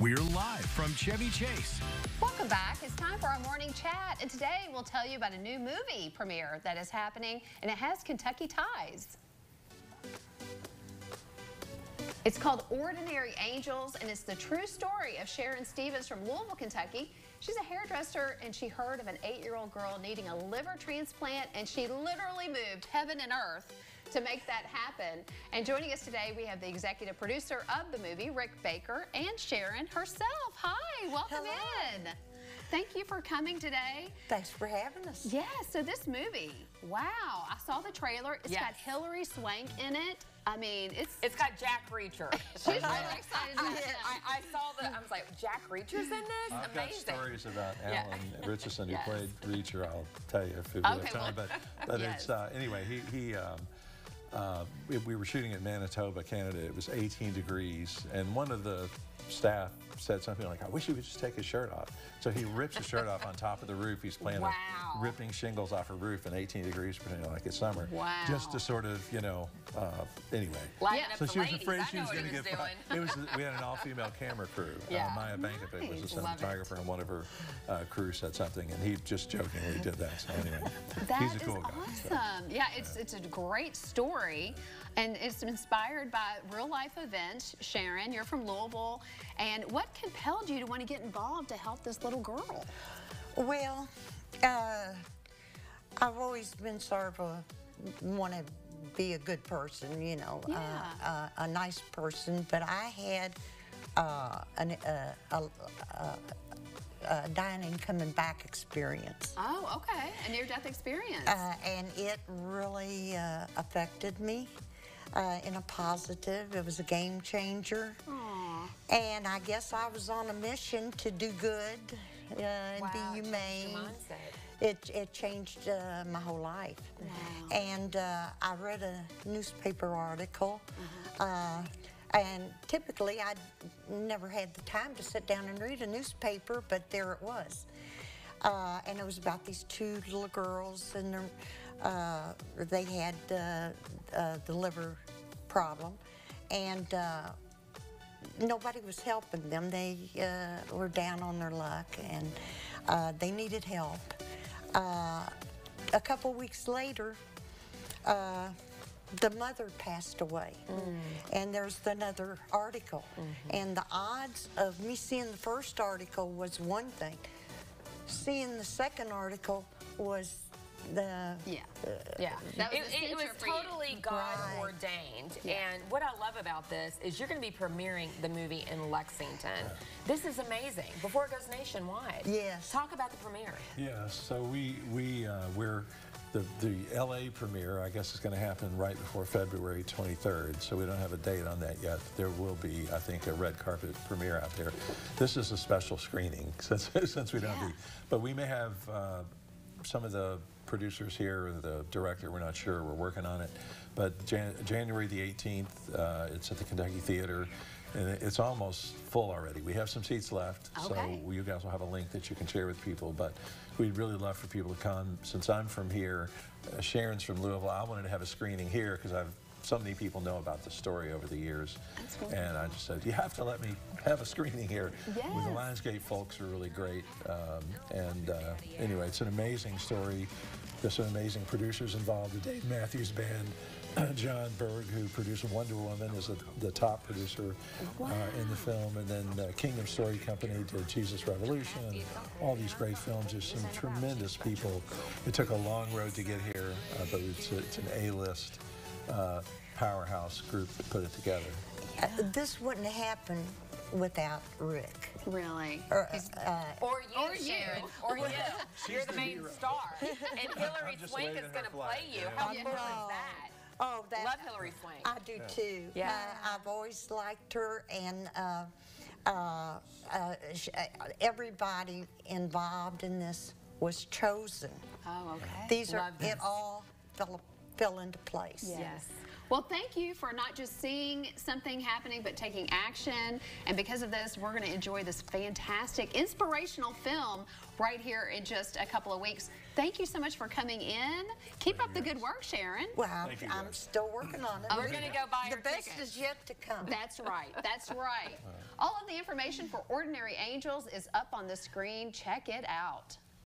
We're live from Chevy Chase. Welcome back. It's time for our morning chat, and today we'll tell you about a new movie premiere that is happening, and it has Kentucky ties. It's called Ordinary Angels, and it's the true story of Sharon Stevens from Louisville, Kentucky. She's a hairdresser, and she heard of an eight-year-old girl needing a liver transplant, and she literally moved heaven and earth to make that happen. And joining us today, we have the executive producer of the movie, Rick Baker, and Sharon herself. Hi, welcome Hello. in. Thank you for coming today. Thanks for having us. Yeah, so this movie, wow, I saw the trailer. It's Yes. got Hilary Swank in it. I mean, it's It's got Jack Reacher. she's really excited about it. I, I saw the. I was like, Jack Reacher's in this. I've got stories about Yeah. Alan Ritchson who Yes. played Reacher. I'll tell you if we Okay, have time. well, but but yes. it's uh, anyway. He he. Um, uh, we, we were shooting in Manitoba, Canada. It was 18 degrees, and one of the staff said something like, "I wish he would just take his shirt off." So he rips his shirt off on top of the roof. He's playing Wow. a ripping shingles off a roof in 18 degrees, pretending like it's summer. Wow. Just to sort of, you know, uh, anyway. Lighting Yeah. So she was ladies. afraid I she was going to get doing. It was we had an all-female camera crew. Yeah. Uh, Maya Bankovic was a Nice. Love it. cinematographer, and one of her uh, crew said something, and he just jokingly did that. So anyway, That he's a cool guy. so. awesome. Yeah, it's it's a great story, and it's inspired by real life events. Sharon, you're from Louisville, and what compelled you to want to get involved to help this little girl? Well, uh, I've always been sort of want to be a good person, you know, Yeah. uh, uh, a nice person. But I had uh, an, uh, a, a, a dying and coming back experience. Oh, okay, a near-death experience. Uh, and it really uh, affected me uh, in a positive. It was a game changer. Aw. And I guess I was on a mission to do good uh, and Wow, be humane. It, it changed uh, my whole life. Wow. And uh, I read a newspaper article. Mm-hmm. Uh, and typically, I never had the time to sit down and read a newspaper, but there it was. Uh, and it was about these two little girls, and uh, they had uh, the liver problem. And uh, nobody was helping them. They uh, were down on their luck and uh, they needed help. A couple weeks later, the mother passed away. Mm. And there's another article. Mm-hmm. And the odds of me seeing the first article was one thing. Seeing the second article was the yeah. Uh, yeah, That was it, it was future for you. totally God Right. ordained. Yeah. And what I love about this is you're going to be premiering the movie in Lexington. This is amazing. Before it goes nationwide. Yes. Talk about the premiere. Yeah, so we we uh, we're the the LA premiere. I guess is going to happen right before February 23rd. So we don't have a date on that yet. There will be, I think, a red carpet premiere out there. This is a special screening since since we don't have the. But we may have uh, some of the producers here, or the director. We're not sure. We're working on it. But Jan- January the 18th, uh, it's at the Kentucky Theater. And it's almost full already. We have some seats left, Okay. so you guys will have a link that you can share with people. But we'd really love for people to come. Since I'm from here, uh, Sharon's from Louisville. I wanted to have a screening here because I've so many people know about the story over the years. And I just said, you have to let me have a screening here. With Yes. the Lionsgate folks are really great. Um, and uh, anyway, it's an amazing story. There's some amazing producers involved. The Dave Matthews Band, Jon Berg, who produced Wonder Woman, is a, the top producer uh, in the film. And then uh, Kingdom Story Company did Jesus Revolution. All these great films. There's some tremendous people. It took a long road to get here, uh, but it's, it's an A-list uh, powerhouse group to put it together. Uh, this wouldn't happen without Rick. Really? Or, uh, Or you, Or you. Sharon. Or you. You're the, the main hero. star. And Hilary Swank is going to play you. yeah. How I cool is that? Oh, that Love Hilary Swank. I do too. Yeah. Uh, I've always liked her, and uh, uh, uh, sh- uh, everybody involved in this was chosen. Oh, okay. These are this. it all fell fell into place. Yes. Well, thank you for not just seeing something happening, but taking action. And because of this, we're going to enjoy this fantastic, inspirational film right here in just a couple of weeks. Thank you so much for coming in. Keep up the good work, Sharon. Well, I'm, you, I'm still working on it. Oh, We're going to go buy the best ticket. is yet to come. That's right. That's right. All of the information for Ordinary Angels is up on the screen. Check it out.